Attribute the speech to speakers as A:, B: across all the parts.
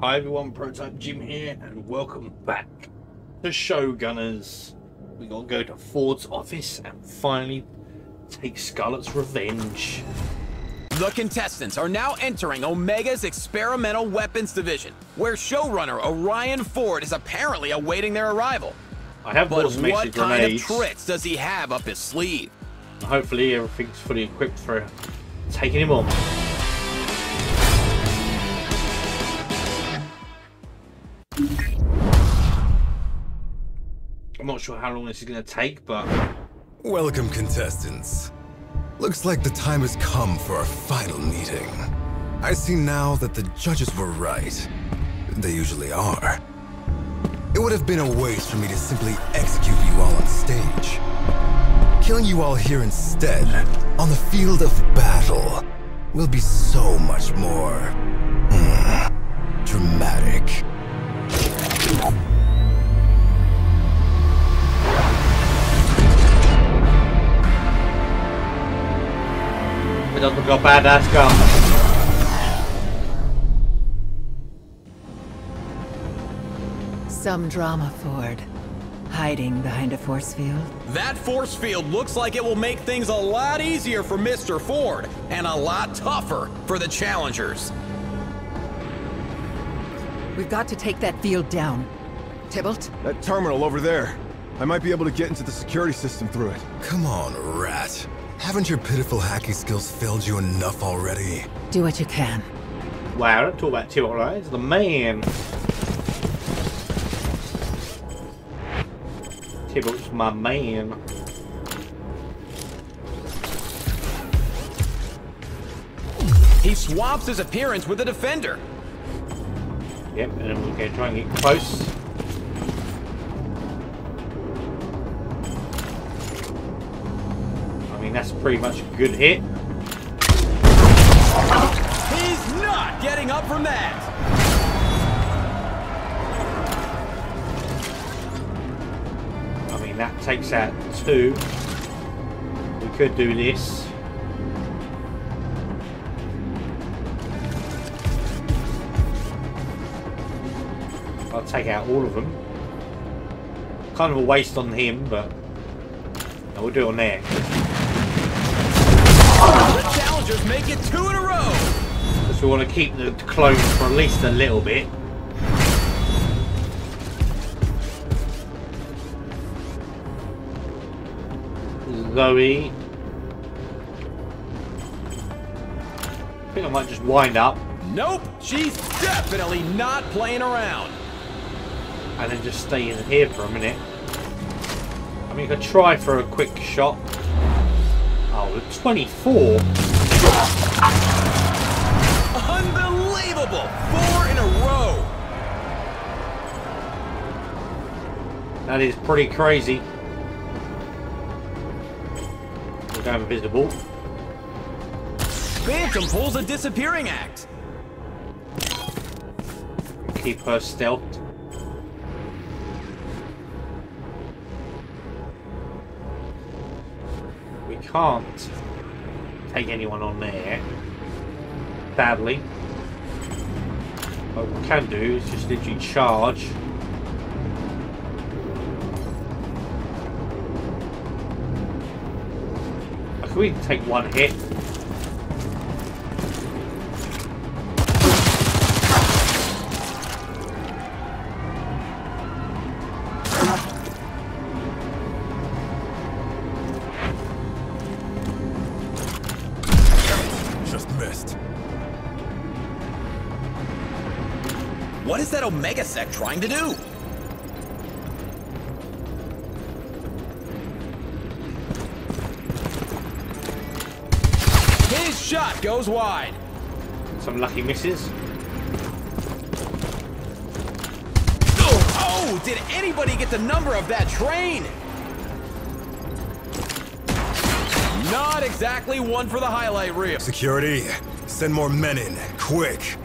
A: Hi everyone, Prototype Jim here, and welcome back to Showgunners. We gotta go to Ford's office and finally take Scarlet's revenge.
B: The contestants are now entering Omega's Experimental Weapons Division, where showrunner Orion Ford is apparently awaiting their arrival.
A: I have
B: But what kind of tricks does he have up his sleeve?
A: hopefully everything's fully equipped for taking him on. Not sure how long this is going to take, but
C: Welcome, contestants. Looks like the time has come for our final meeting. I see now that the judges were right. They usually are. It would have been a waste for me to simply execute you all on stage. Killing you all here instead, on the field of battle, will be so much more... hmm, dramatic.
A: It doesn't look a badass gun.
D: Some drama, Ford. Hiding behind a force field.
B: That force field looks like it will make things a lot easier for Mr. Ford, and a lot tougher for the challengers.
D: We've got to take that field down. Tybalt?
E: That terminal over there. I might be able to get into the security system through it.
C: Come on, rat. Haven't your pitiful hacking skills failed you enough already?
D: Do what you can.
A: Wow, don't talk about Tybalt, right? It's the man. Tybalt's my man.
B: He swaps his appearance with a defender.
A: Yep, and then we're going to try and get close. That's pretty much a good hit.
B: He's not getting up from that.
A: I mean, that takes out two. We could do this. I'll take out all of them. Kind of a waste on him, but no, we'll do it on there.
B: Challengers make it two in a row.
A: Because we want to keep the clones for at least a little bit. Zoe. I think I might just wind up
B: Nope, she's definitely not playing around.
A: and then just stay in here for a minute. I mean, you could try for a quick shot. Oh, the 24?
B: Unbelievable! Four in a row.
A: That is pretty crazy. We're going invisible.
B: Phantom pulls a disappearing act.
A: Keep her stealthed. We can't take anyone on there. Badly. What we can do is just literally charge. Can we take one hit?
B: What is that Omega Sec trying to do? His shot goes wide.
A: Some lucky misses.
B: Oh, did anybody get the number of that train? Not exactly one for the highlight reel.
C: Security, send more men in, quick.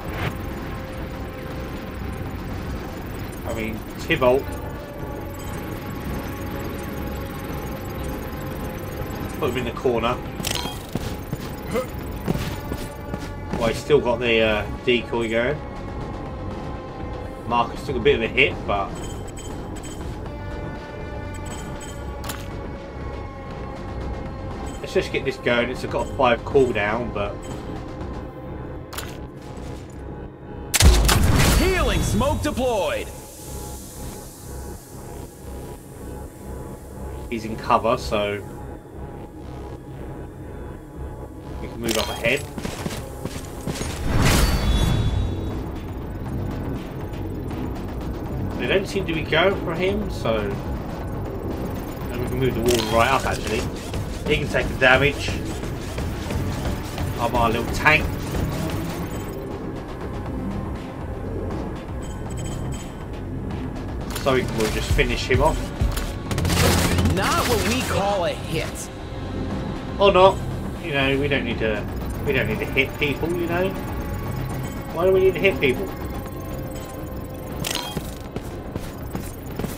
A: I mean, Tybalt. Put him in the corner. Well, he's still got the uh, decoy going. Marcus took a bit of a hit, but let's just get this going. It's got a five cooldown, but
B: Healing smoke deployed.
A: he's in cover, so we can move up ahead. They don't seem to be going for him, so and we can move the wall right up actually. He can take the damage. I'm our little tank. So we can we'll just finish him off.
B: Not what we call a hit.
A: Or not. You know, we don't need to we don't need to hit people, you know. Why do we need to hit people?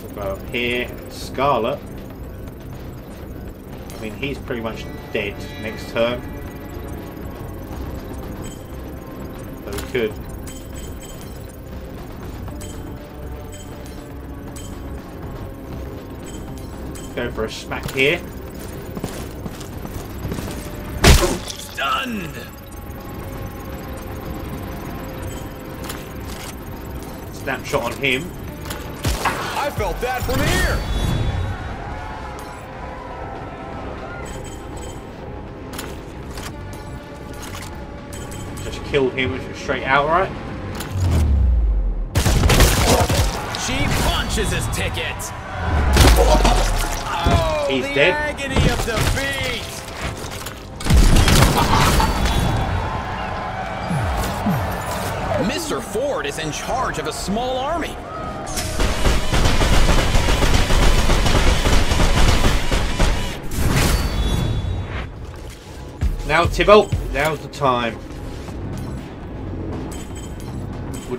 A: We'll go up here. Scarlet. I mean he's pretty much dead next turn. So we could. Go for a smack here.
B: Stunned.
A: Snapshot on him.
B: I felt that from here.
A: Killed him straight outright.
B: She punches his ticket. Oh,
A: He's
B: the
A: dead.
B: agony of. Mr. Ford is in charge of a small army.
A: Now, Tybalt, now's the time.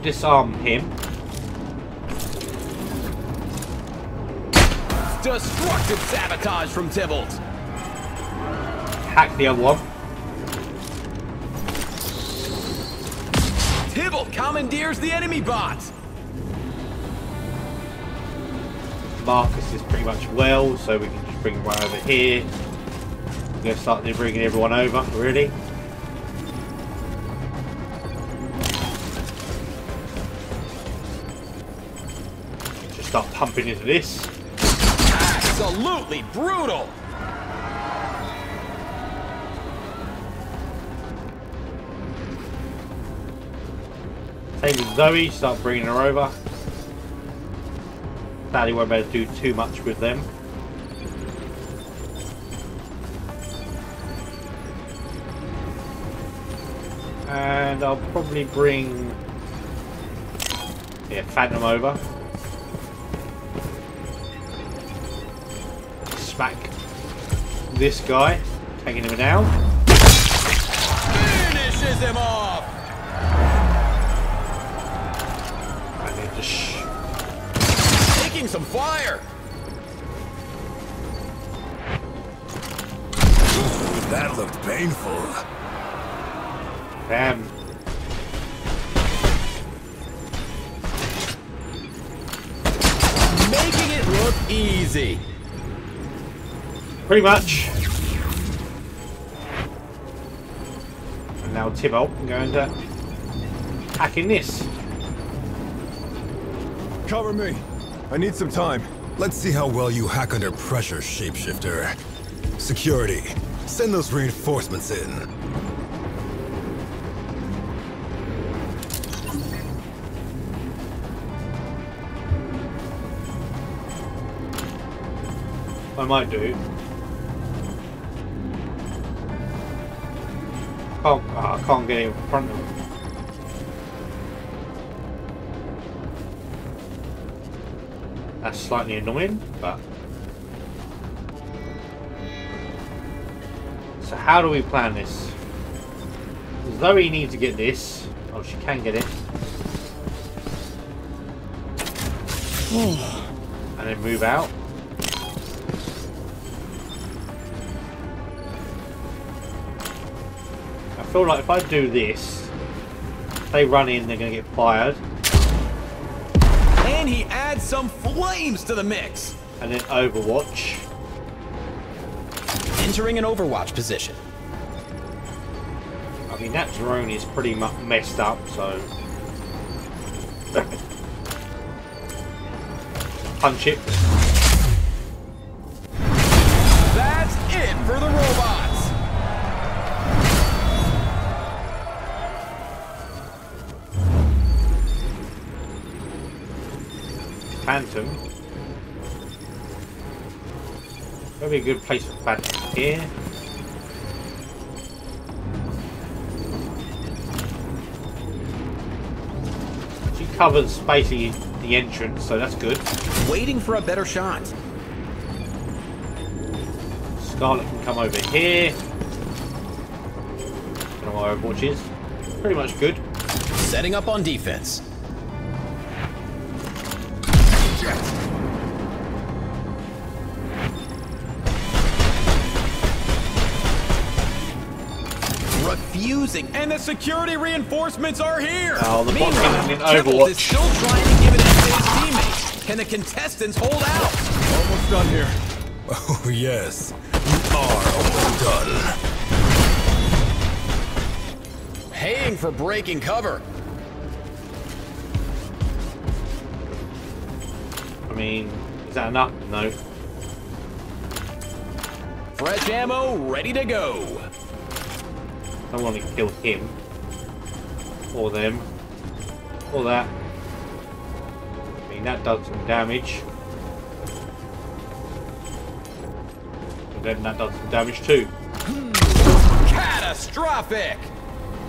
A: Disarm him.
B: Destructive sabotage from Tybalt.
A: Hack the other one.
B: Tybalt commandeers the enemy bot.
A: Marcus is pretty much well, so we can just bring him right over here. We're going to start bringing everyone over, really. Pumping into this.
B: Absolutely brutal.
A: Same with Zoe, start bringing her over. Sadly, won't be able to do too much with them. And I'll probably bring yeah, Phantom over. This guy, taking him down.
B: Finishes him off.
A: And then just sh-
B: Taking some fire.
C: That looked painful.
A: Bam.
B: Making it look easy.
A: Pretty much. And uh, Tybalt I'm going to hacking this.
E: Cover me. I need some time.
C: Let's see how well you hack under pressure, shapeshifter. Security, send those reinforcements in.
A: I might do. Can't, I can't get in front of him. That's slightly annoying, but... So how do we plan this? Zoe needs to get this. Oh, she can get it. and then move out. Feel like if I do this, if they run in, they're going to get fired.
B: And he adds some flames to the mix.
A: And then Overwatch.
B: Entering an Overwatch position.
A: I mean, that drone is pretty much messed up, so... Punch it. Probably a good place for Phantom here. She covers basically the entrance, so that's good.
B: Waiting for a better shot.
A: Scarlet can come over here. Don't know why Overwatch is. Pretty much good.
B: Setting up on defense. Refusing, and the security reinforcements are here.
A: Oh, the bot
B: Meanwhile,
A: in Overwatch.
B: is still trying to give it to his teammates. Can the contestants hold out?
E: Almost done here.
C: Oh, yes. You are almost done.
B: Paying for breaking cover.
A: I mean, is that enough? No.
B: Fresh ammo ready to go.
A: I don't want to kill him. Or them. Or that. I mean, that does some damage. And then that does some damage too.
B: Catastrophic!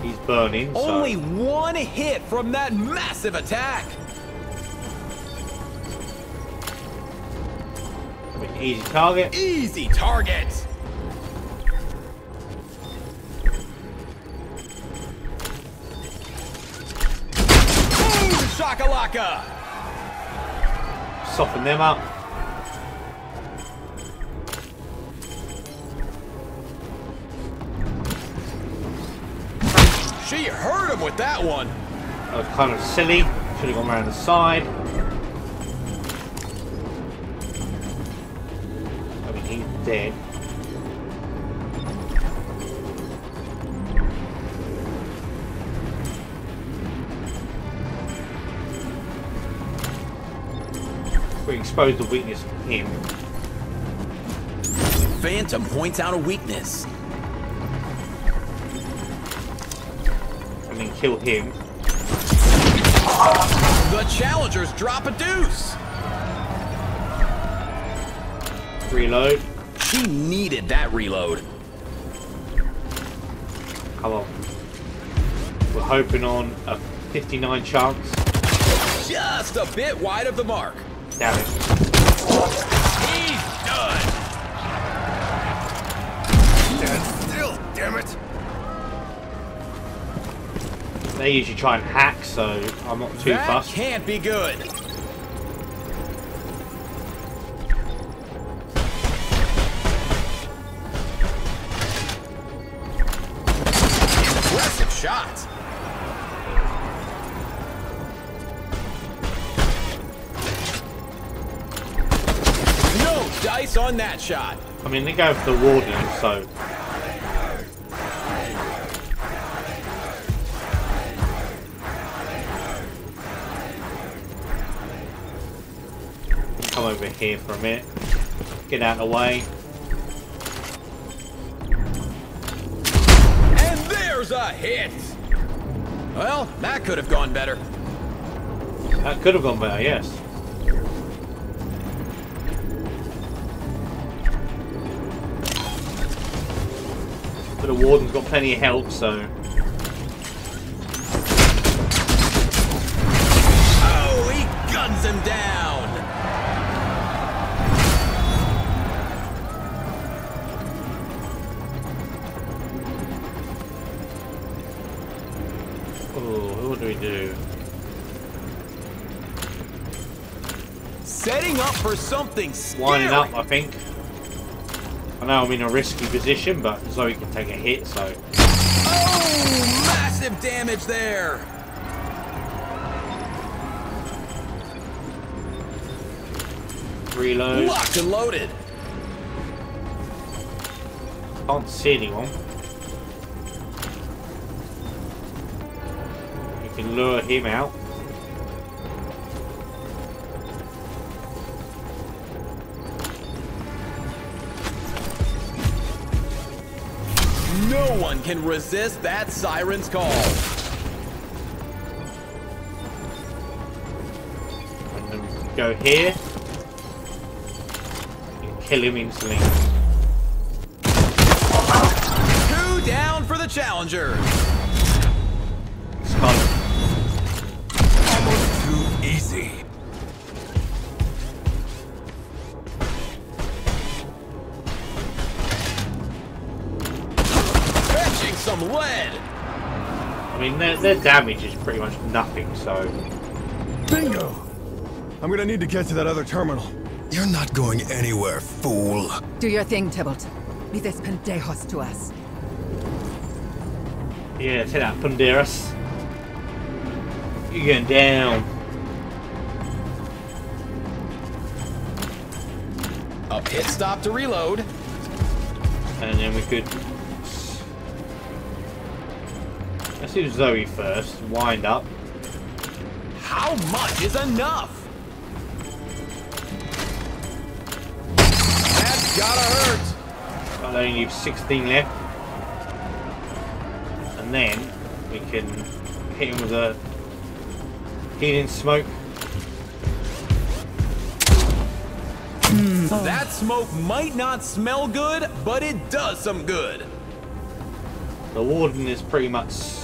A: He's burning, so...
B: Only one hit from that massive attack.
A: Easy target.
B: Easy target.
A: Soften them up.
B: She hurt him with that one.
A: That was kind of silly. Should have gone around the side. I mean, he's dead. We exposed the weakness of him.
B: Phantom points out a weakness.
A: and then kill him.
B: The challengers drop a deuce.
A: Reload.
B: She needed that reload.
A: Come on. We're hoping on a 59 chance.
B: Just a bit wide of the mark.
A: Damn it.
B: He's done.
C: Stand still, damn it!
A: They usually try and hack, so I'm not too
B: that
A: fussed.
B: can't be good. That shot.
A: I mean, they go for the warden, so come over here for a minute. Get out of the way.
B: And there's a hit. Well, that could have gone better.
A: That could have gone better, yes. The warden's got plenty of health, so
B: Oh, he guns him down.
A: oh, what do we do?
B: Setting up for something scary.
A: Winding up, I think. I know I'm in a risky position, but Zoe can take a hit, so
B: Oh, massive damage there.
A: Reload.
B: Locked and loaded.
A: Can't see anyone. You can lure him out.
B: One can resist that siren's call.
A: And then we go here. Kill him instantly.
B: Two down for the challenger.
A: Their, their damage is pretty much nothing, so...
E: Bingo! I'm gonna need to get to that other terminal.
C: You're not going anywhere, fool.
D: Do your thing, Tybalt. Leave this pendejos to us.
A: Yeah, take that, Punderas. You're going down.
B: A pit stop to reload.
A: And then we could... Let's do Zoe first. Wind up.
B: How much is enough? That's gotta hurt.
A: I only leave 16 left. And then we can hit him with a healing smoke. Hmm.
B: That smoke might not smell good, but it does some good.
A: The warden is pretty much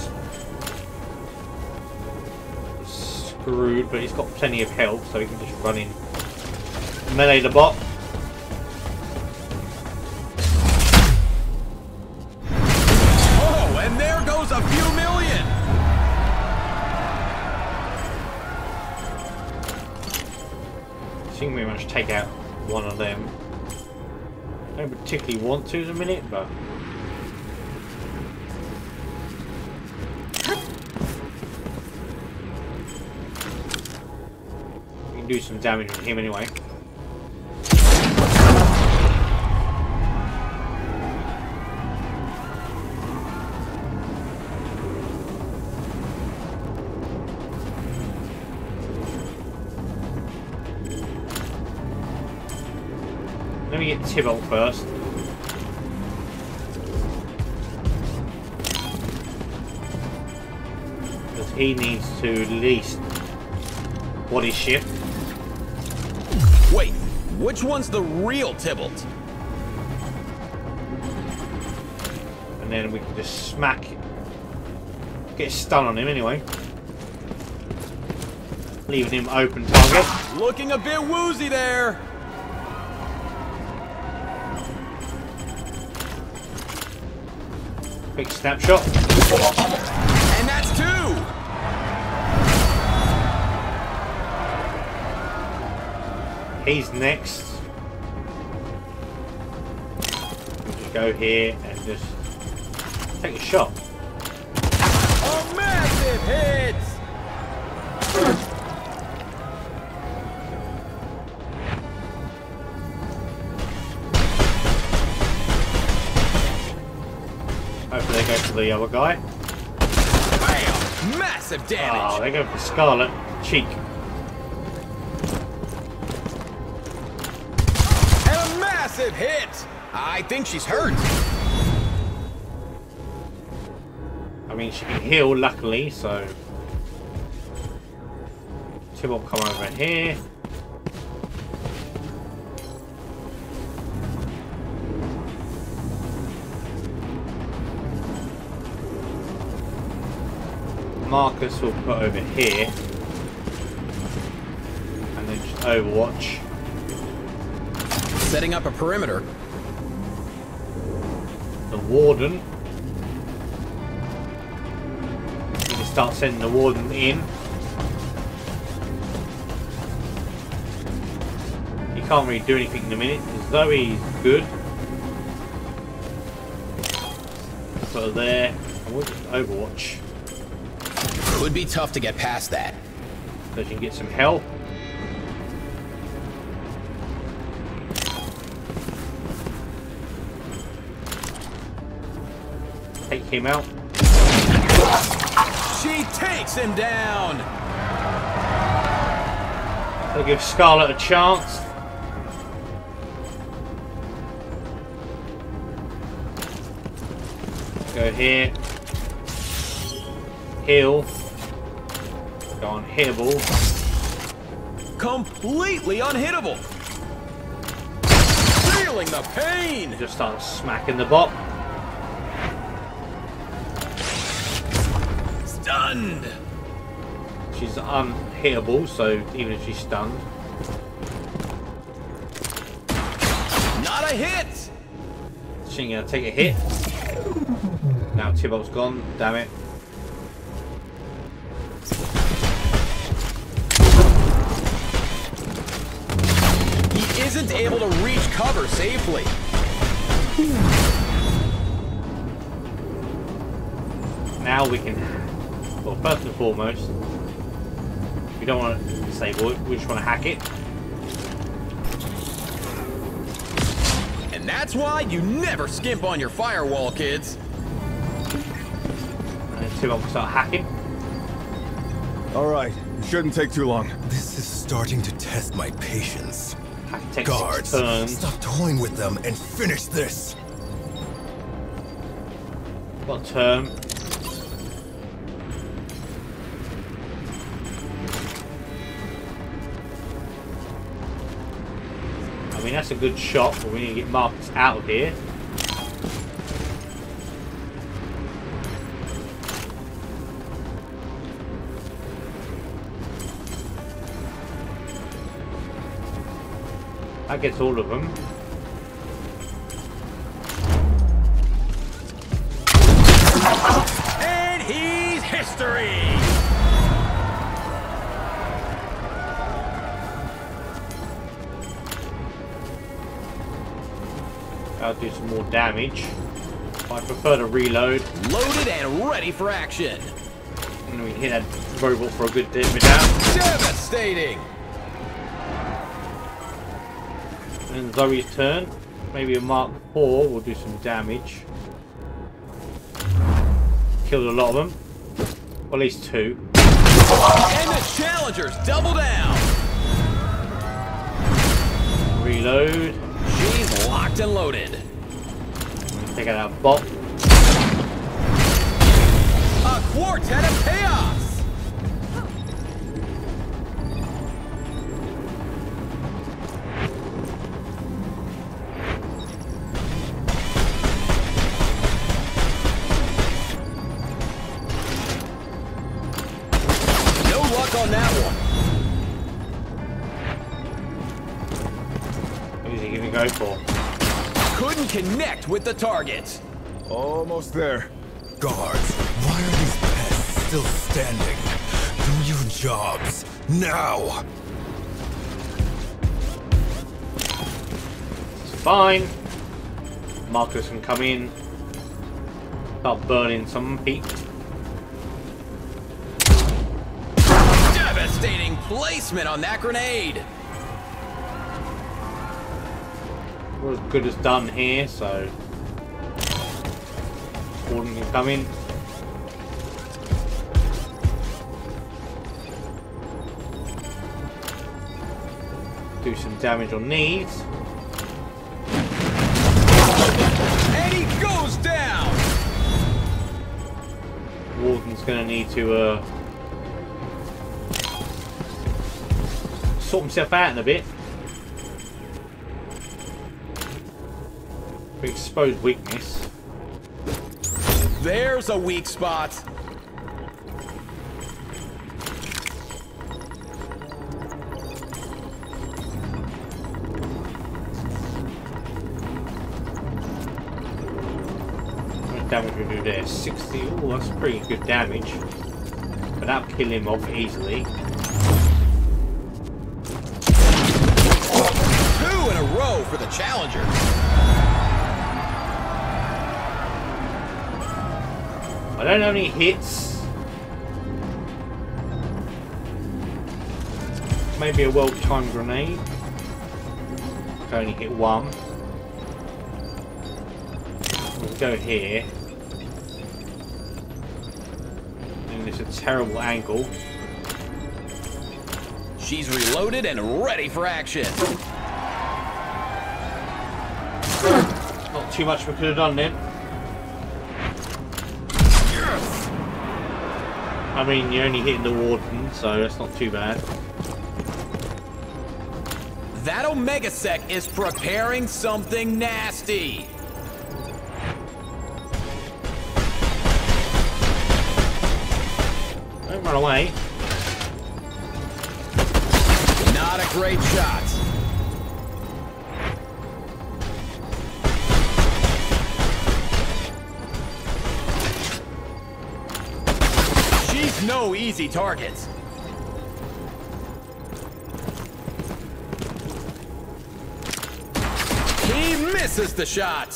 A: screwed, but he's got plenty of health, so he can just run in. Melee the bot.
B: Oh, and there goes a few million.
A: So you can pretty much take out one of them. I don't particularly want to in a minute, but can do some damage with him anyway. Let me get Tybalt first. Because he needs to at least body shift.
B: Which one's the real Tybalt?
A: And then we can just smack Get a stun on him anyway. Leaving him open target.
B: Looking a bit woozy there.
A: Big snapshot. He's next. Just go here and just take a shot.
B: A massive hit.
A: Hopefully they go for the other guy.
B: Bam! Massive damage!
A: Oh, they go for Scarlet. Cheek.
B: I think she's hurt.
A: I mean, she can heal, luckily, so... Tybalt come over here. Marcus will put over here. And then just Overwatch.
B: Setting up a perimeter.
A: Warden. We can start sending the Warden in. He can't really do anything in a minute. though he's good. Her there. And we'll just Overwatch.
B: Could be tough to get past that.
A: So she can get some help. Him out.
B: She takes him down.
A: I'll give Scarlet a chance. Go here. Heal. Go on, hittable.
B: Completely unhittable. Feeling the pain.
A: Just start smacking the bot.
B: Stunned.
A: She's unhittable, so even if she's stunned.
B: Not a hit.
A: She ain't gonna take a hit. Now Tybalt's gone, damn it.
B: He isn't able to reach cover safely.
A: Now we can, well, first and foremost, we don't want to disable it, we just want to hack it.
B: And that's why you never skimp on your firewall, kids.
A: And Tybalt can start hacking.
E: All right, it shouldn't take too long.
C: This is starting to test my patience. Guards, stop toying with them and finish this.
A: Got a that's a good shot, but we need to get Marcus out of here. That gets all of them. More damage. I prefer to reload.
B: Loaded and ready for action.
A: And we hit that robot for a good bit of damage.
B: Devastating.
A: And Zoe's turn. Maybe a Mark 4 will do some damage. Killed a lot of them. Well, at least two.
B: And the challengers double down.
A: Reload.
B: She's locked and loaded.
A: It out that bot.
B: A quartet of chaos. The target.
E: Almost there.
C: Guards, why are these pests still standing? Do your jobs, now!
A: It's fine. Marcus can come in. Start burning some heat.
B: Devastating placement on that grenade.
A: We're as good as done here, so. Come in. Do some damage on these.
B: And he goes down.
A: Warden's gonna need to uh, sort himself out in a bit. Exposed weakness.
B: There's a weak spot.
A: Damage we do there? 60. Oh, that's pretty good damage. But that'll kill him off easily.
B: Two in a row for the challengers.
A: I don't know any hits. Maybe a well-timed grenade. I only hit one. We'll go here. And it's a terrible angle.
B: She's reloaded and ready for action.
A: Not too much we could have done then. I mean, you're only hitting the warden, so that's not too bad.
B: That Omega Sec is preparing something nasty.
A: Don't run away.
B: Not a great shot. No easy targets. He misses the shot.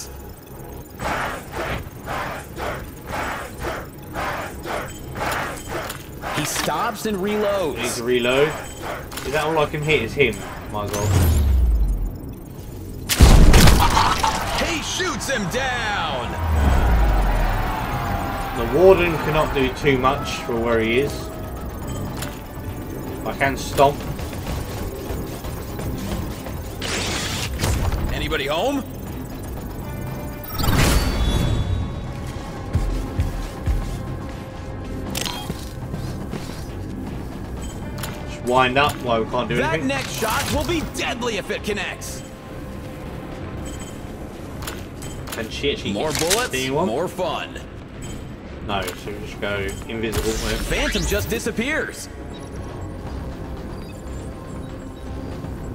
B: He stops and reloads.
A: to reload. Is that all I can hit is him? My god.
B: He shoots him down.
A: The warden cannot do too much for where he is. I can stomp.
B: Anybody home?
A: Just wind up while we can't do
B: That
A: anything.
B: That next shot will be deadly if it connects.
A: Can she actually
B: More bullets,
A: anyone?
B: more fun.
A: No, so we just go invisible.
B: Phantom just disappears.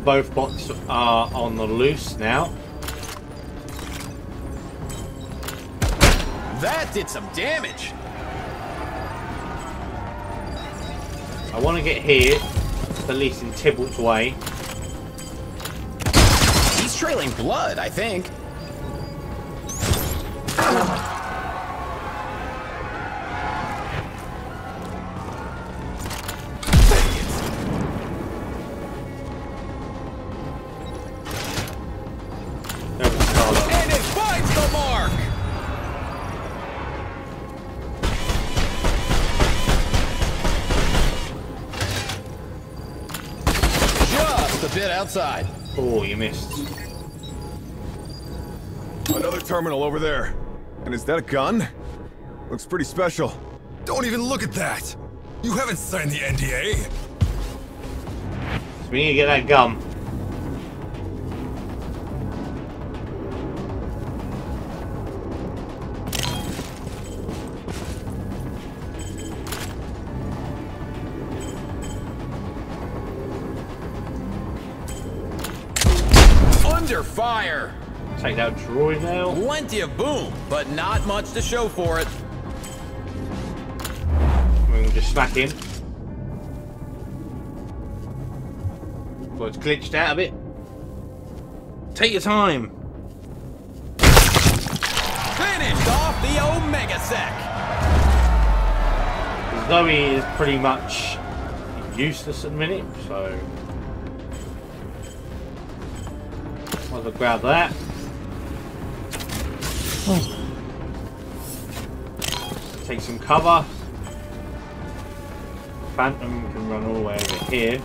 A: Both bots are on the loose now.
B: That did some damage.
A: I want to get here, at least in Tybalt's way.
B: He's trailing blood, I think. Bit outside.
A: Oh, you missed.
E: Another terminal over there. And is that a gun? Looks pretty special.
C: Don't even look at that! You haven't signed the NDA!
A: So we need to get that gum. Take that droid now.
B: Plenty of boom, but not much to show for it.
A: We can just smack him. Well, it's glitched out a bit. Take your time.
B: Finished off the Omega Sec.
A: Zoe is pretty much useless at the minute, so I'll grab that. Take some cover. Phantom can run all the way over here.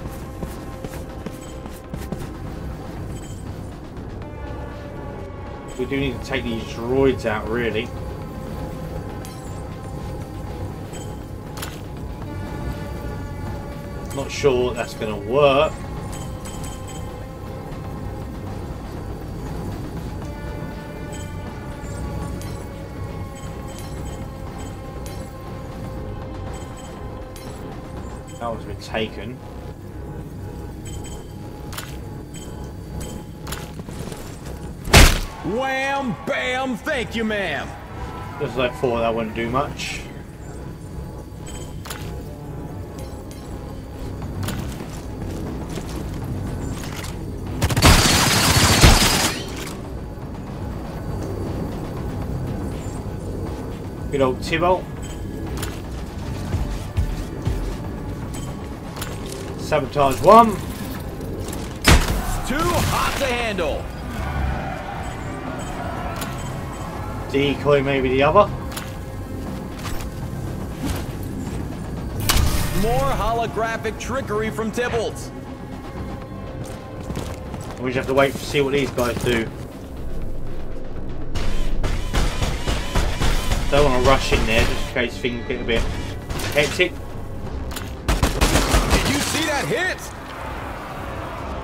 A: We do need to take these droids out, really. Not sure that's going to work. Taken.
B: Wham, bam, thank you, ma'am.
A: Just as I thought that wouldn't do much. Good old Tybalt. Sabotage one.
B: Too hot to handle.
A: Decoy maybe the other.
B: more holographic trickery from Tybalt.
A: We just have to wait to see what these guys do. Don't want to rush in there just in case things get a bit hectic.
B: Did you see that hit?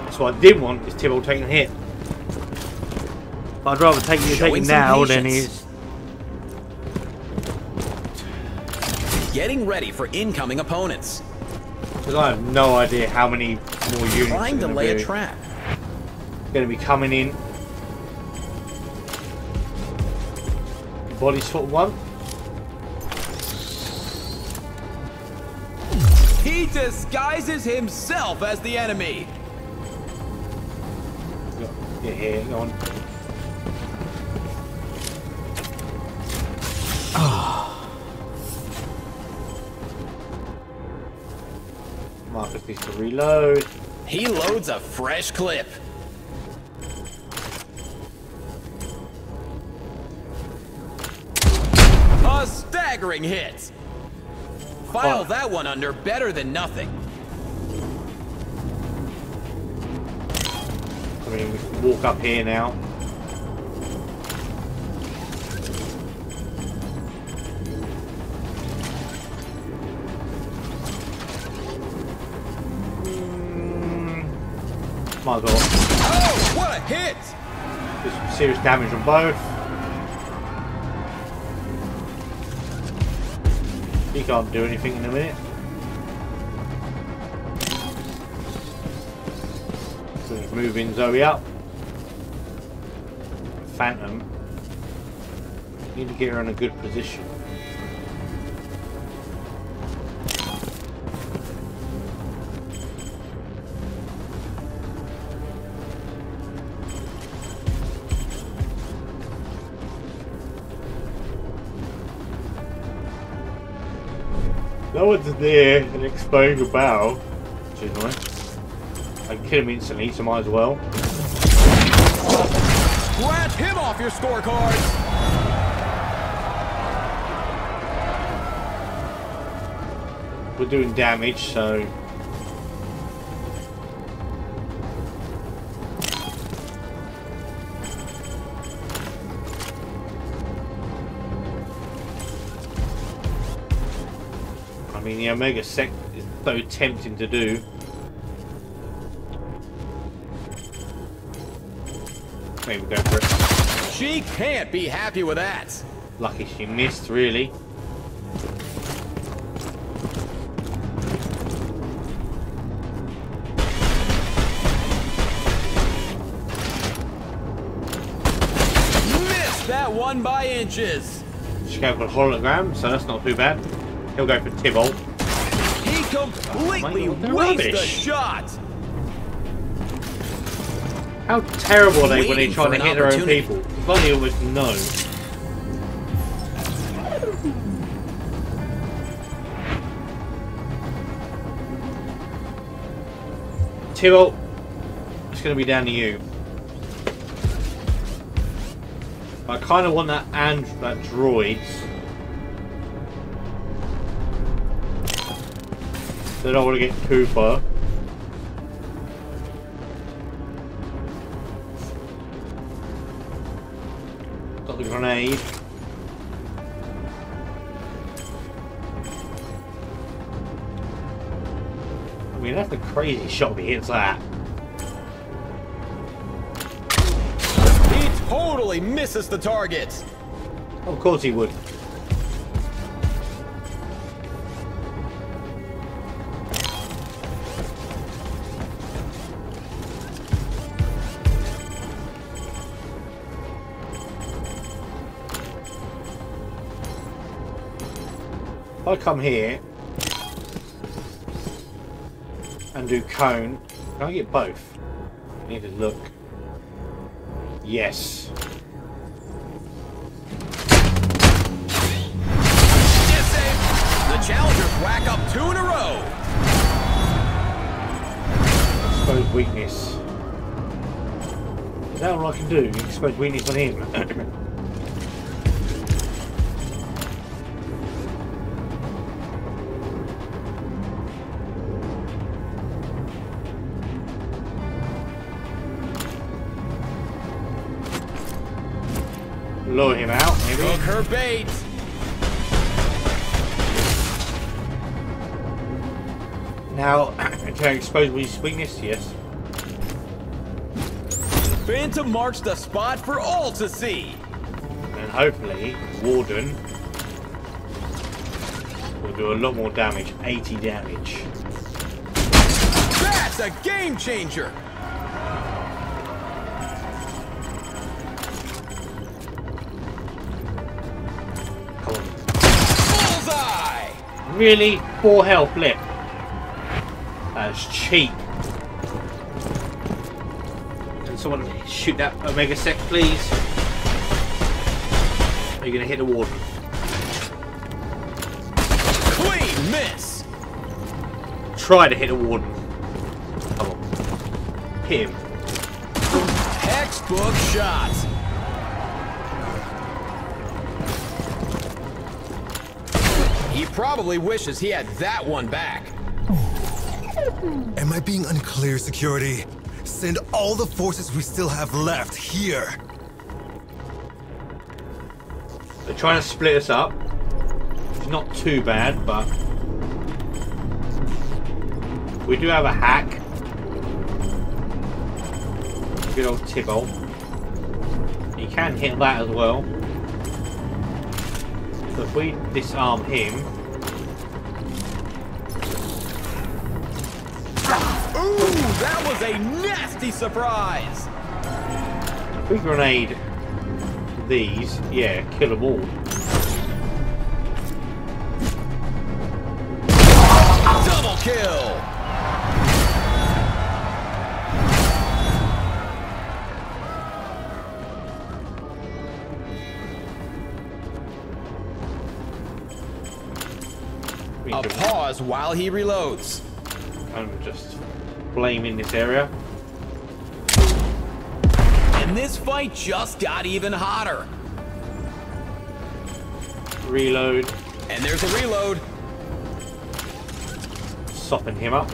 A: That's what I did want is Tybalt taking a hit. But I'd rather take you
B: some
A: now than he's
B: Getting ready for incoming opponents.
A: because I have no idea how many more units
B: Trying
A: are
B: to lay a
A: be,
B: trap.
A: Going to be coming in. Body sort one.
B: Disguises himself as the enemy.
A: Get go on. Marcus needs to reload.
B: He loads a fresh clip. A staggering hit. File
A: Fuck.
B: that one under better than nothing.
A: I mean, we can walk up here now. Mm, as well
B: Oh, what a hit!
A: do some serious damage on both. He can't do anything in a minute. So just moving Zoe up. Phantom. Need to get her in a good position. No one's near an exploding bow, which is nice. I kill him instantly, so might as well.
B: Scratch him off your scorecard!
A: We're doing damage, so the Omega Sec is so tempting to do. Maybe go for it.
B: She can't be happy with that.
A: Lucky she missed, really.
B: Missed that one by inches.
A: She go for hologram, so that's not too bad. He'll go for Tybalt.
B: He completely
A: Oh my God, they're
B: wastes the
A: rubbish.
B: shot.
A: How terrible are they when they
B: Waiting
A: try to hit their own
B: opportunity.
A: people? Bloody almost no. Tyrrell, it's going to be down to you. I kind of want that and that droid. They don't want to get too far. Got the grenade. I mean, that's a crazy shot he hits that.
B: He totally misses the target.
A: Of course he would. I come here and do cone, can I get both? I need to look. Yes.
B: The challengers whack up two in a row.
A: Expose weakness. Is that all I can do? Expose weakness on him. can I expose his weakness? Yes.
B: Phantom marks the spot for all to see.
A: And hopefully, Warden will do a lot more damage. 80 damage.
B: That's a game changer. Bullseye.
A: Really? Four health left. That's cheap. Can someone shoot that Omega Sec, please? Are you going to hit the warden?
B: Clean miss.
A: Try to hit the warden. Come on. Hit him.
B: Textbook shot. He probably wishes he had that one back.
C: Am I being unclear, security? Send all the forces we still have left here.
A: They're trying to split us up. It's not too bad, but we do have a hack. Good old Tybalt. You can hit that as well. So if we disarm him,
B: a nasty surprise.
A: we grenade these, yeah, kill them all.
B: Double kill. A pause while he reloads.
A: of just blame in this area.
B: And this fight just got even hotter.
A: Reload,
B: And there's a reload.
A: soften him up.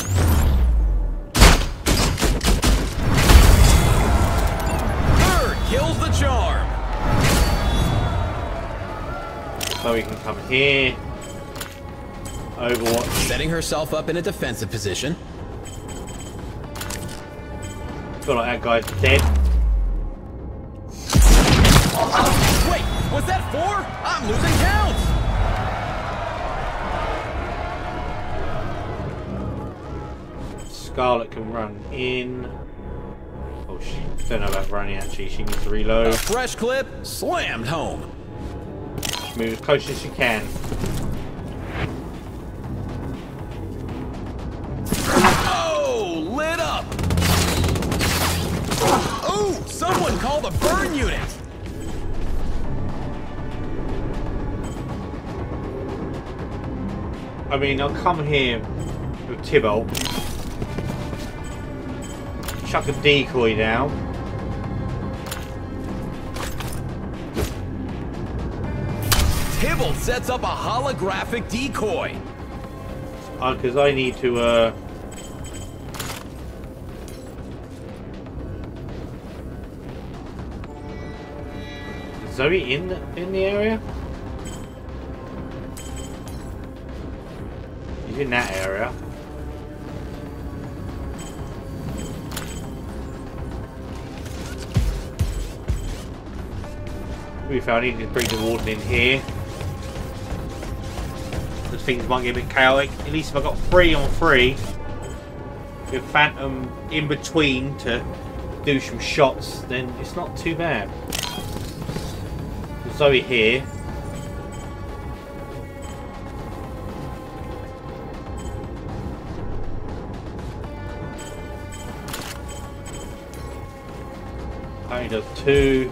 B: Third kills the charm.
A: So we can come here. Overwatch.
B: Setting herself up in a defensive position.
A: Feel like that guy's dead.
B: Wait, was that four? I'm losing count.
A: Scarlet can run in. Oh, she don't know about running actually. She needs to
B: A
A: reload.
B: fresh clip slammed home.
A: Move as close as she can.
B: Call the burn unit.
A: I mean, I'll come here with Tybalt. Chuck a decoy down.
B: Tybalt sets up a holographic decoy.
A: Because I need to, uh... Zoe in in the area? He's in that area. We found need to bring the warden in here. Because things might get a bit chaotic. At least if I got three on three, with Phantom in between to do some shots, then it's not too bad. Zoe here. Only does two.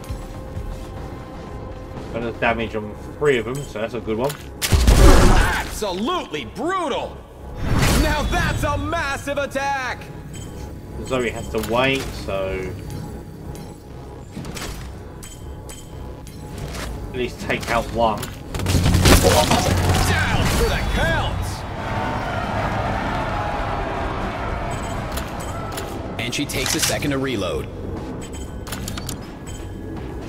A: And does damage on three of them, so that's a good one.
B: Absolutely brutal. Now that's a massive attack.
A: Zoe has to wait, so At least take out one.
B: Down for the counts! And she takes a second to reload.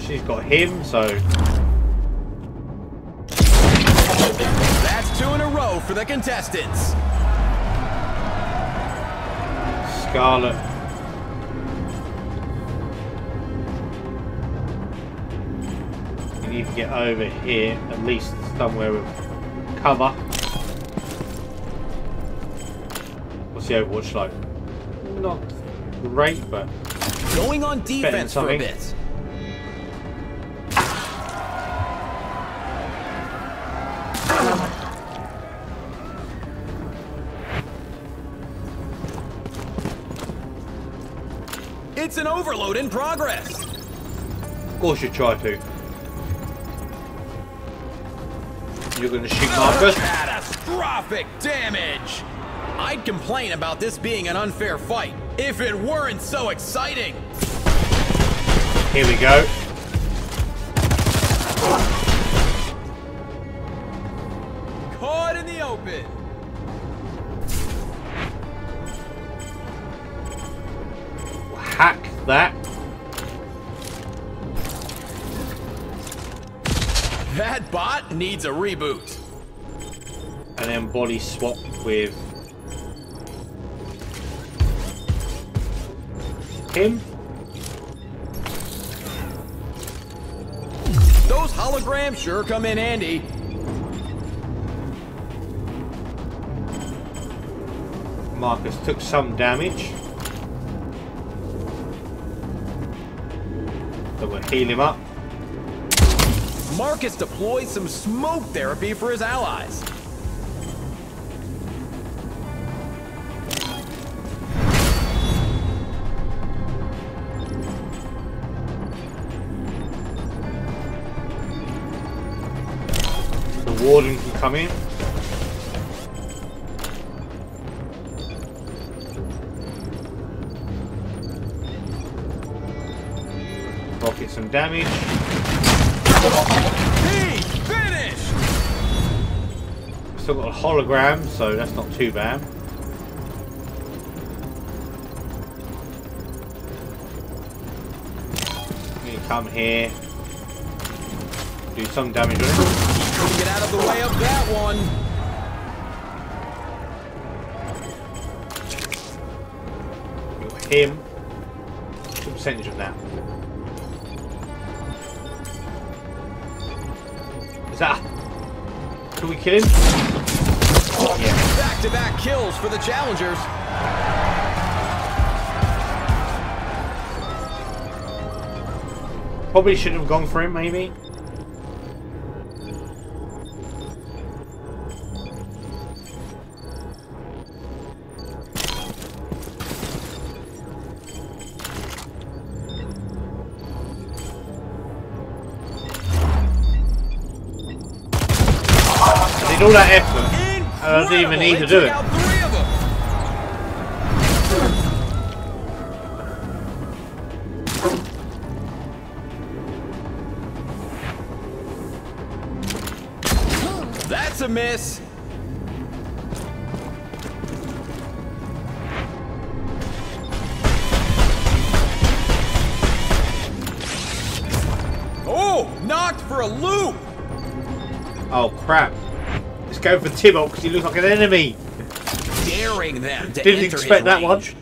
A: She's got him, so...
B: That's two in a row for the contestants.
A: Scarlet You need to get over here, at least somewhere with cover. What's the Overwatch like? Not great, but
B: Going on defense for a bit. It's an overload in progress.
A: of course you try to. You're gonna shoot Marcus.
B: Catastrophic damage! I'd complain about this being an unfair fight if it weren't so exciting.
A: Here we go.
B: Needs a reboot.
A: And then body swap with him.
B: Those holograms sure come in handy.
A: Marcus took some damage. So we'll heal him up.
B: Marcus deploys some smoke therapy for his allies.
A: The warden can come in. Rocket some damage.
B: He finished!
A: Still got a hologram, so that's not too bad. You come here. Do some damage on it.
B: Get out of the way of that one.
A: him. What's the percentage of that? That? Can we kill him? Yeah.
B: Back-to-back kills for the challengers.
A: Probably should have gone for him, maybe. All that effort. and I didn't even need to do it.
B: That's a miss.
A: Let's go for Tybalt because he looks like an enemy.
B: Daring them to
A: Didn't expect that one.
B: range.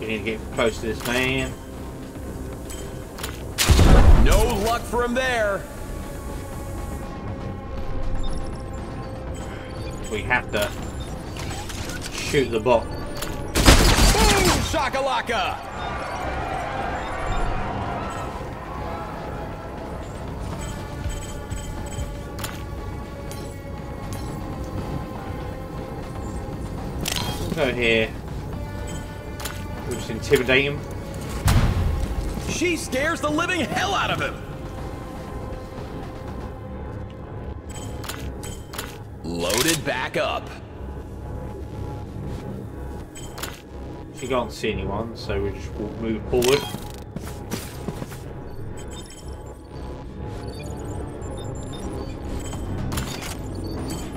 A: You need to get close to this man.
B: No luck for him there.
A: We have to shoot the bot.
B: Boom! Shakalaka!
A: We'll go here. We'll just intimidate him.
B: She scares the living hell out of him. Loaded back up.
A: Can't see anyone, so we just will move forward.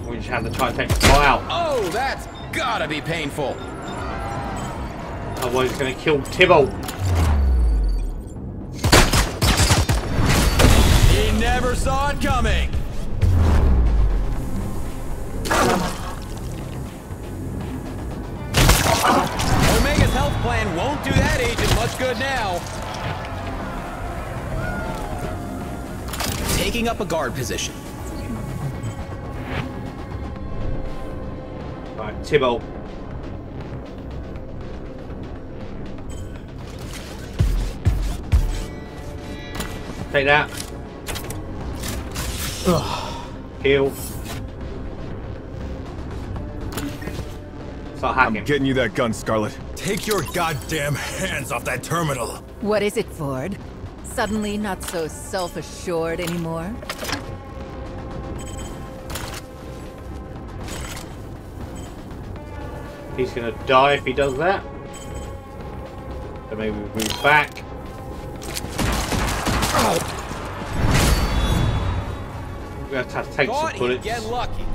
A: We just have to try to take the fire out.
B: Oh, that's gotta be painful.
A: Otherwise, it's going to kill Tybalt.
B: He never saw it coming. Agent much good now. Taking up a guard position.
A: Right, Tybalt. Take that. Ugh. Heal. Start
E: I'm getting you that gun, Scarlet.
C: Take your goddamn hands off that terminal.
D: What is it, Ford? Suddenly not so self-assured anymore?
A: He's gonna die if he does that. So maybe we move back. We're gonna have to take
B: Thought
A: some bullets.
B: get lucky.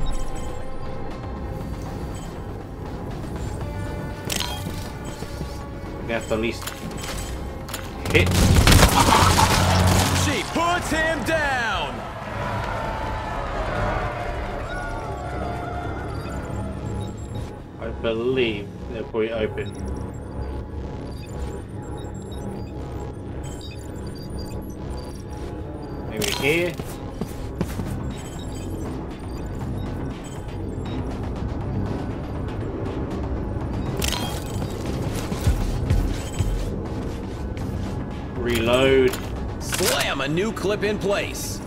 A: We have to at least hit.
B: She puts him down.
A: I believe they're probably open. Maybe here. Reload.
B: Slam a new clip in place.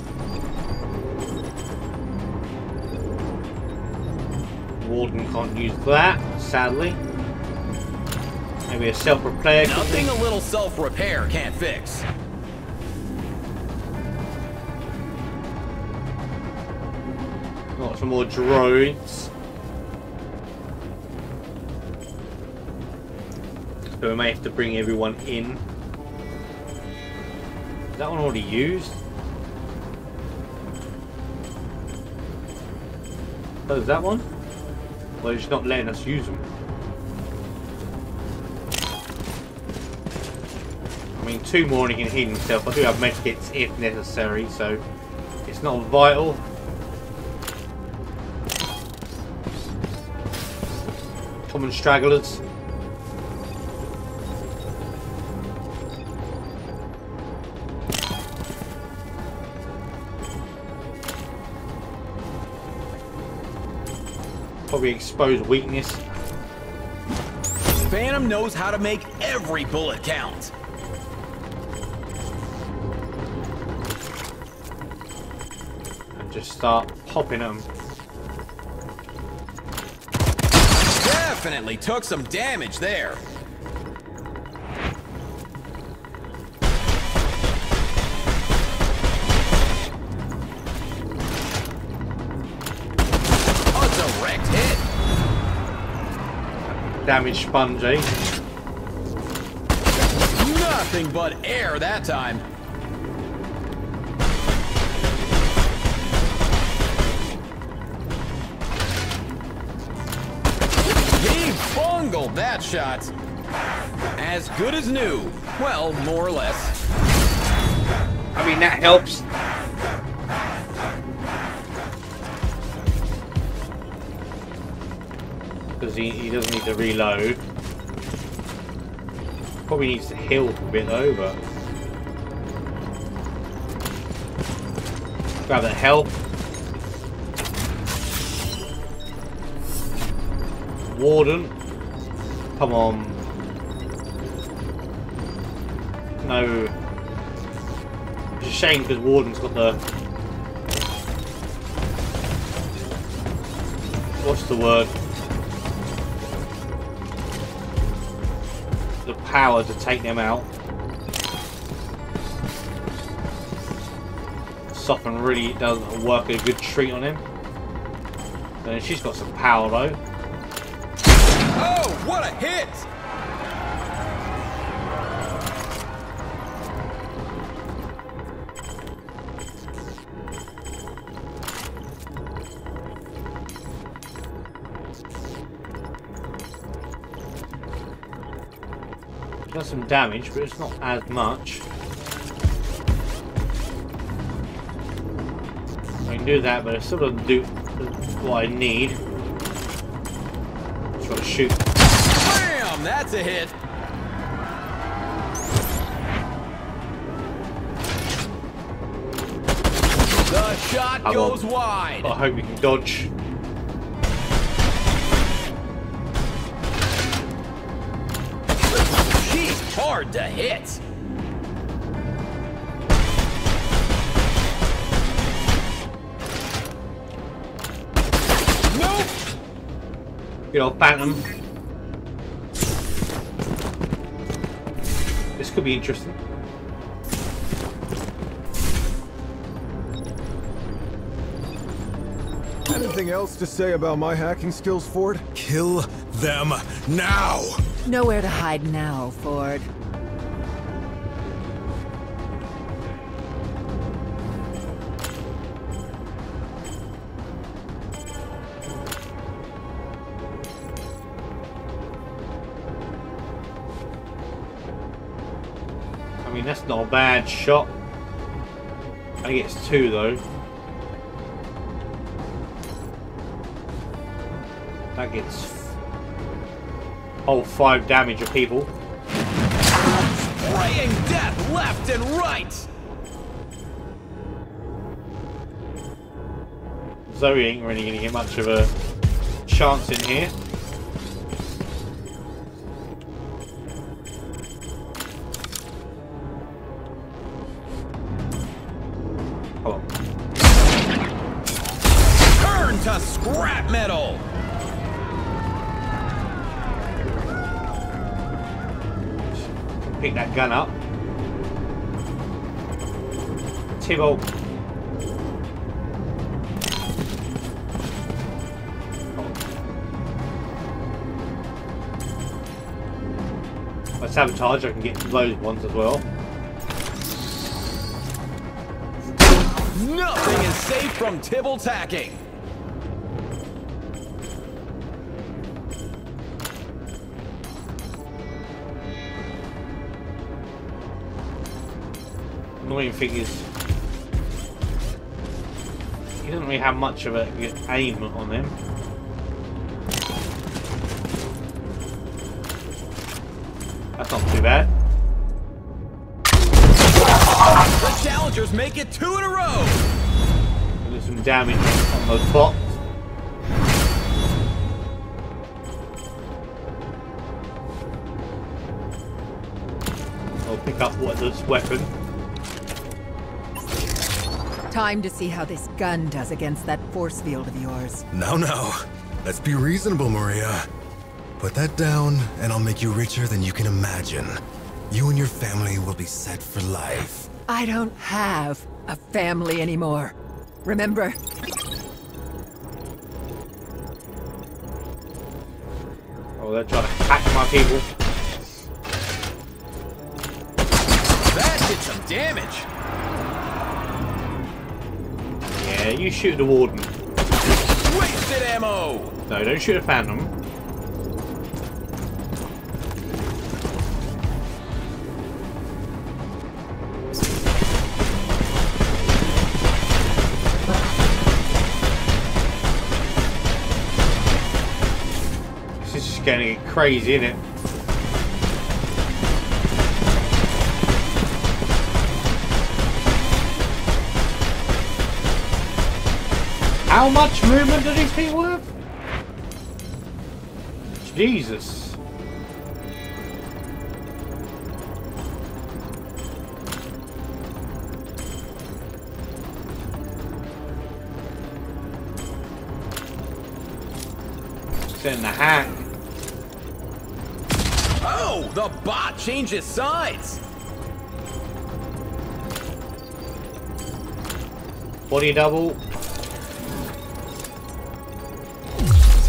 A: Warden can't use that, sadly. Maybe a self-repair.
B: Nothing a little self-repair can't fix.
A: Got some more droids. So we may have to bring everyone in. That one already used? Oh, is that one? Well, they're not letting us use them. I mean, two more and he can heal himself. I do have medkits if necessary, so it's not vital. Common stragglers. Expose weakness.
B: Phantom knows how to make every bullet count.
A: and just start popping them.
B: Definitely took some damage there.
A: Damage sponge, eh?
B: Nothing but air that time. He bungled that shot. As good as new. Well, more or less.
A: I mean, that helps. Because he, he doesn't need to reload. Probably needs to heal a bit but... Grab that health. Warden. Come on. No. It's a shame because Warden's got the... What's the word? Power to take them out. Soften really does work a good treat on him. And she's got some power though.
B: Oh, what a hit!
A: Some damage, but it's not as much. I can do that, but it still doesn't do what I need. Just gotta shoot.
B: Bam! That's a hit. The shot goes wide.
A: I hope you can dodge.
B: To hit. Nope.
A: Good old Phantom. This could be interesting.
E: Anything else to say about my hacking skills, Ford?
C: Kill them now!
D: Nowhere to hide now, Ford.
A: Mean, that's not a bad shot. I think it's two though. That gets oh five damage of people.
B: Spraying death left and right.
A: Zoe ain't really gonna get much of a chance in here. Sabotage, I can get those ones as well.
B: Nothing is safe from Tybalt tacking.
A: Annoying thing is, he doesn't really have much of a aim on them. Those bots. I'll pick up what this weapon.
D: Time to see how this gun does against that force field of yours.
C: Now, now. Let's be reasonable, Maria. Put that down, and I'll make you richer than you can imagine. You and your family will be set for life.
D: I don't have a family anymore. Remember?
A: Oh, they're trying to hack my people.
B: That did some damage.
A: Yeah, you shoot the warden.
B: Wasted ammo.
A: No, don't shoot a phantom. Just getting crazy, isn't it? How much movement do these people have? Jesus.
B: Changes sides.
A: Body double.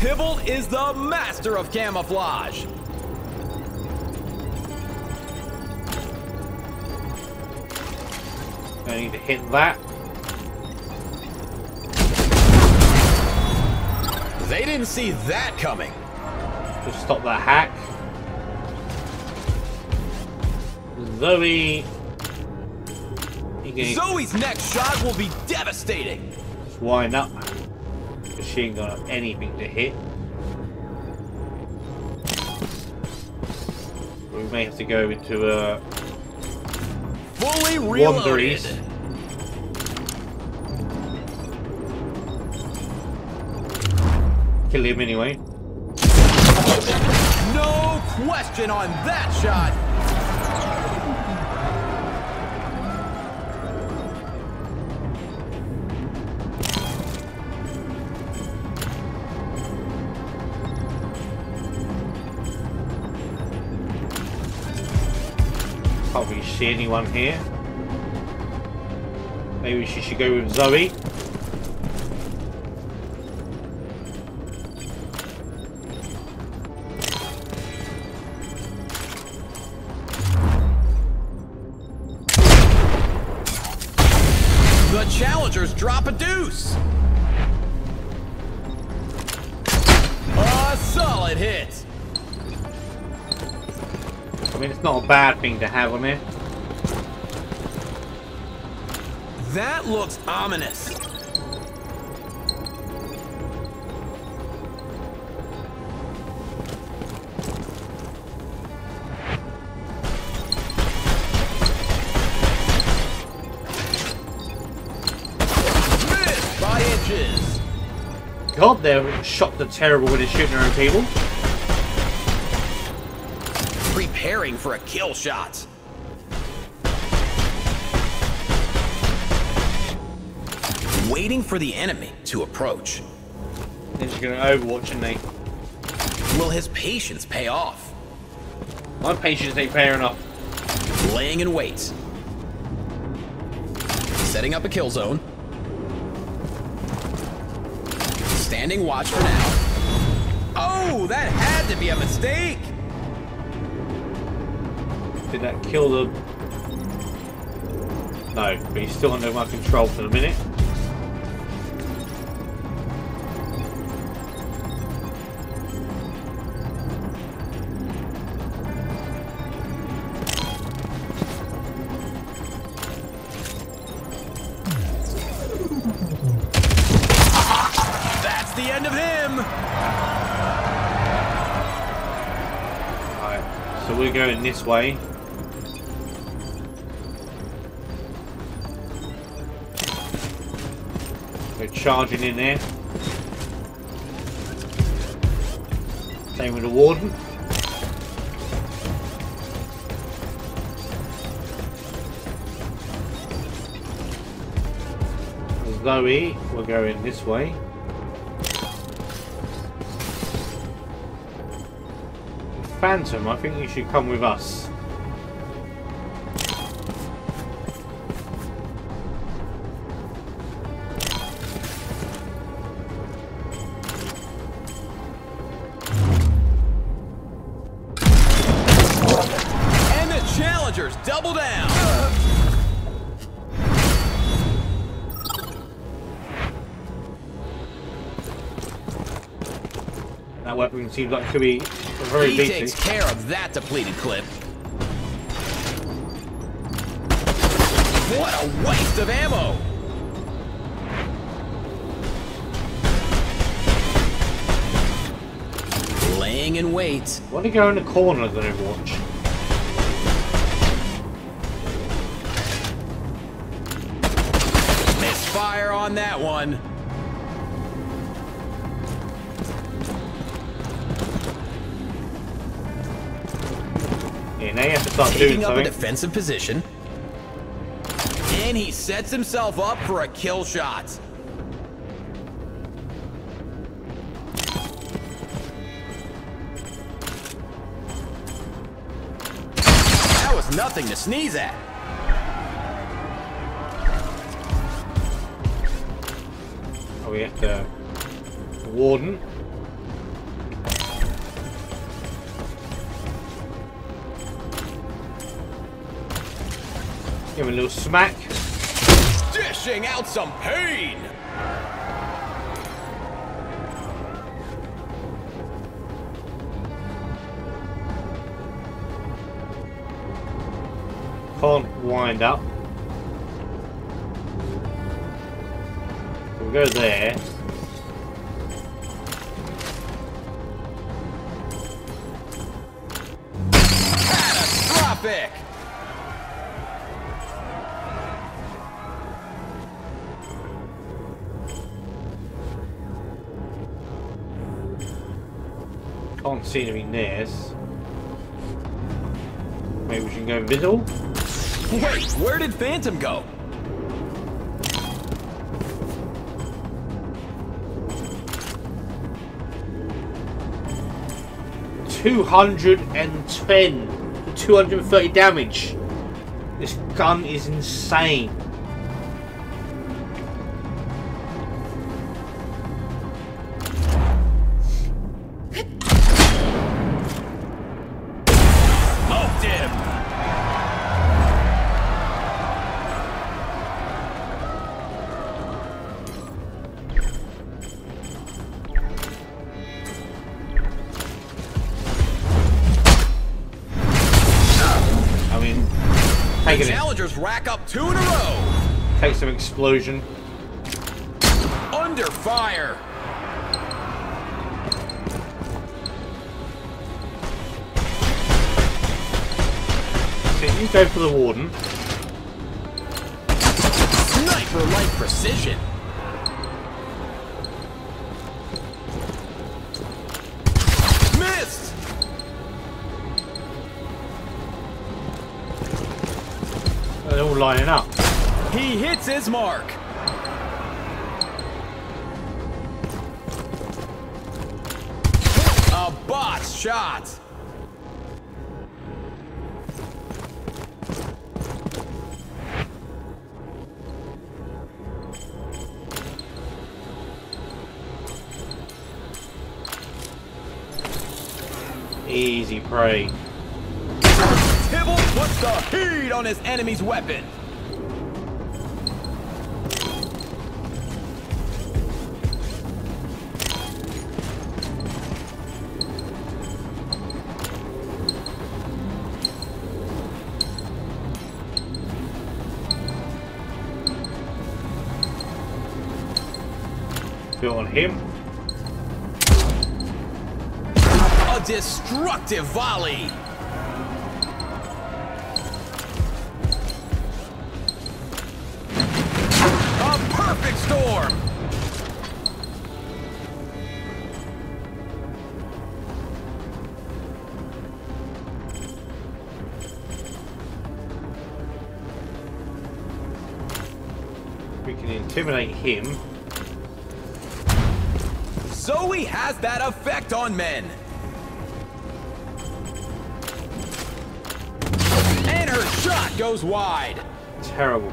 B: Tybalt is the master of camouflage.
A: I need to hit that.
B: They didn't see that coming.
A: to stop that hack. Zoe. You
B: Zoe's next shot will be devastating.
A: just wind up. Because she ain't got anything to hit. We may have to go into a
B: Fully reloaded.
A: Wanderies. Kill him anyway.
B: No question on that shot.
A: See anyone here. Maybe she should go with Zoe.
B: The challengers drop a deuce. A solid hit.
A: I mean, it's not a bad thing to have on there.
B: Looks ominous. Missed by inches.
A: God, they're shocked are terrible when they're shooting their own people.
B: Preparing for a kill shot. Waiting for the enemy to approach.
A: He's to Overwatch and they...
B: Will his patience pay off?
A: My patience ain't fair enough.
B: Laying in wait. Setting up a kill zone. Standing watch for now. Oh, that had to be a mistake.
A: Did that kill the... No, but he's still under my control for the minute. This way. We're charging in there. Same with the warden. Zoe, we're going this way. Phantom, I think you should come with us.
B: And the challengers double down.
A: That weapon seems like it could be very
B: He takes care of that depleted clip. What a waste of ammo! Laying in wait.
A: Do you go in the corner of the Overwatch?
B: Misfire on that one.
A: Yeah, now you have to start doing
B: Taking up a defensive position. And he sets himself up for a kill shot. That was nothing to sneeze at.
A: Oh, we have to... Uh, warden. Give him a little smack.
B: Dishing out some pain.
A: can't wind up. We'll go there. Can't see any nares. Maybe we should go invisible?
B: Wait, where did Phantom go?
A: Two hundred and ten, two hundred and thirty damage. This gun is insane. Explosion.
B: Under fire!
A: So you go for the warden.
B: Sniper-like precision! Missed!
A: They're all lining up.
B: He hits his mark! A botch shot!
A: Easy prey.
B: Tybalt puts the heat on his enemy's weapon!
A: On him.
B: A destructive volley! A perfect storm!
A: We can intimidate him.
B: Has that effect on men! And her shot goes wide!
A: Terrible.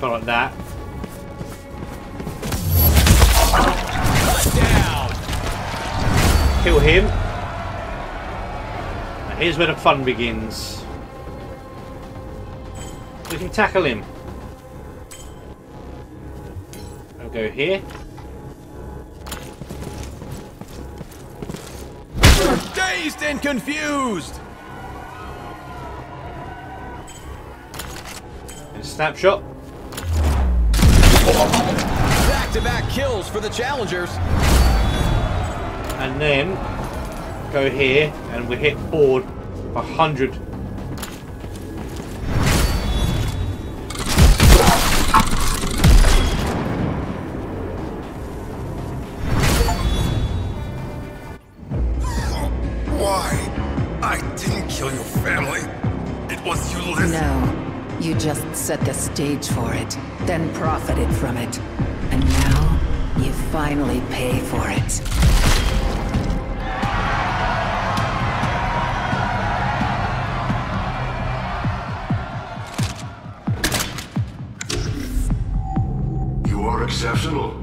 A: Not like that. Kill him. Now here's where the fun begins. We can tackle him. I'll go here.
B: Dazed and confused!
A: And snapshot.
B: Back-to-back kills for the challengers.
A: And then go here and we hit forward for 100.
D: Stage for it, then profited from it. And now, you finally pay for it.
F: You are exceptional.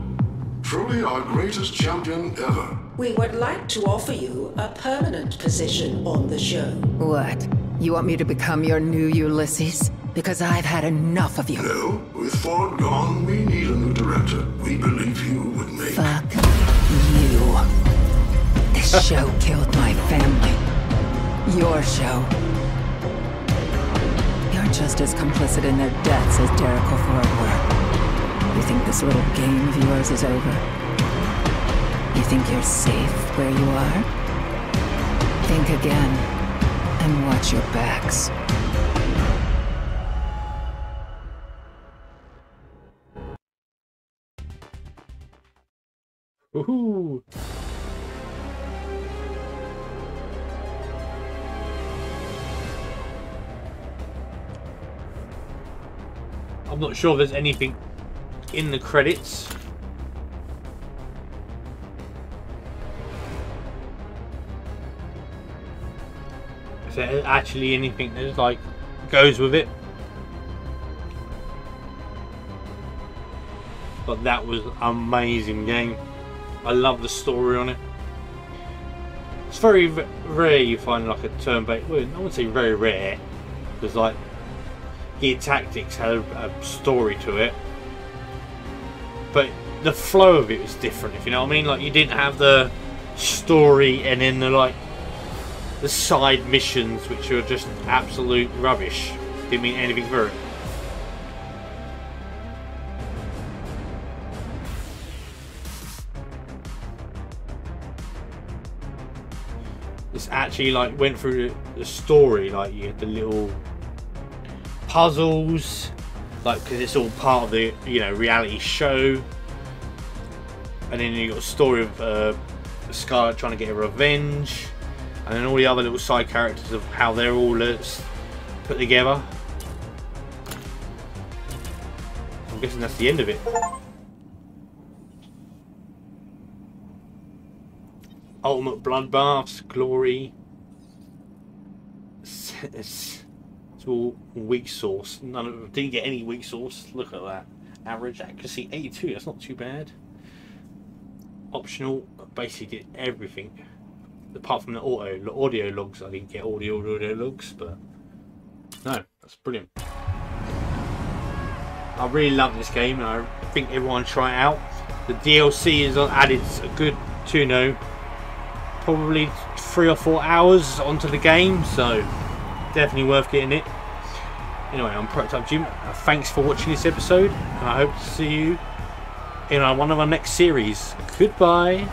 F: Truly our greatest champion ever.
G: We would like to offer you a permanent position on the show.
D: What? You want me to become your new Ulysses? Because I've had enough of you.
F: No, with Ford gone, we need a new director. We believe you would make.
D: Fuck You. This show killed my family. Your show. You're just as complicit in their deaths as Derek or Ford were. You think this little game of yours is over? You think you're safe where you are? Think again, and watch your backs.
A: Woohoo! I'm not sure there's anything in the credits. Is there actually anything that like goes with it? But that was amazing game. I love the story on it. It's very rare you find like a turn-based. Well, I wouldn't say very rare, because like Gear Tactics had a, a story to it, but the flow of it was different. If you know what I mean, like you didn't have the story and then the like the side missions, which are just absolute rubbish. Didn't mean anything for it. Actually like went through the story, like you had the little puzzles, like because it's all part of the you know reality show, and then you got a story of uh, Scarlet trying to get her revenge, and then all the other little side characters of how they're all uh, put together. I'm guessing that's the end of it. Ultimate bloodbaths, glory. It's, it's all weak sauce. None of didn't get any weak sauce. Look at that. Average accuracy 82. That's not too bad. Optional. Basically did everything. Apart from the auto audio logs, I didn't get all the audio logs, but no, that's brilliant. I really love this game, and I think everyone try it out. The DLC is added a good, you know, probably three or four hours onto the game, so definitely worth getting it. Anyway, I'm Prototype Jim. Uh, thanks for watching this episode, I hope to see you in uh, one of our next series. Goodbye.